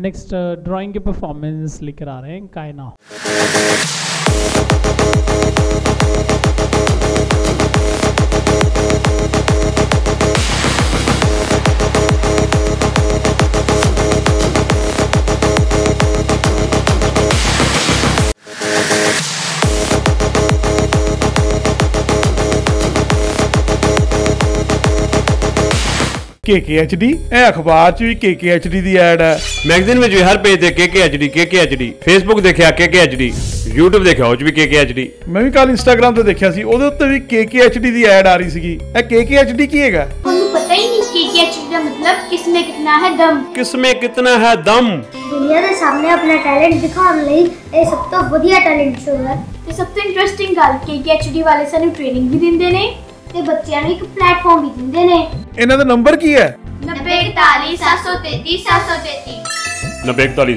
Next drawing की performance लेकर आ रहे हैं कायना KKHD ਇਹ ਅਖਬਾਰ 'ਚ ਵੀ KKHD ਦੀ ਐਡ ਹੈ ਮੈਗਜ਼ੀਨ ਵਿੱਚ ਵੀ ਹਰ ਪੇਜ ਤੇ KKHD KKHD Facebook ਦੇਖਿਆ KKHD YouTube ਦੇਖਿਆ ਉਹ 'ਚ ਵੀ KKHD ਮੈਂ ਵੀ ਕੱਲ Instagram ਤੇ ਦੇਖਿਆ ਸੀ ਉਹਦੇ ਉੱਤੇ ਵੀ KKHD ਦੀ ਐਡ ਆ ਰਹੀ ਸੀਗੀ ਇਹ KKHD ਕੀ ਹੈਗਾ ਤੁਹਾਨੂੰ ਪਤਾ ਹੀ ਨਹੀਂ KKHD ਦਾ ਮਤਲਬ ਕਿਸ ਵਿੱਚ ਕਿੰਨਾ ਹੈ ਦਮ ਕਿਸ ਵਿੱਚ ਕਿੰਨਾ ਹੈ ਦਮ ਦੁਨੀਆ ਦੇ ਸਾਹਮਣੇ ਆਪਣਾ ਟੈਲੈਂਟ ਦਿਖਾਉਣ ਲਈ ਇਹ ਸਭ ਤੋਂ ਵਧੀਆ ਟੈਲੈਂਟ ਸ਼ੋ ਹੈ ਤੇ ਸਭ ਤੋਂ ਇੰਟਰਸਟਿੰਗ ਗੱਲ KKHD ਵਾਲੇ ਸਾਨੂੰ ਟ੍ਰੇਨਿੰਗ ਵੀ ਦਿੰਦੇ ਨੇ ਤੇ ਬੱਚਿਆਂ ਨੂੰ ਇੱਕ ਪਲੇਟਫਾਰਮ ਵੀ ਦਿੰਦੇ ਨੇ ਇਹਨਾਂ ਦਾ ਨੰਬਰ ਕੀ ਹੈ? 90 41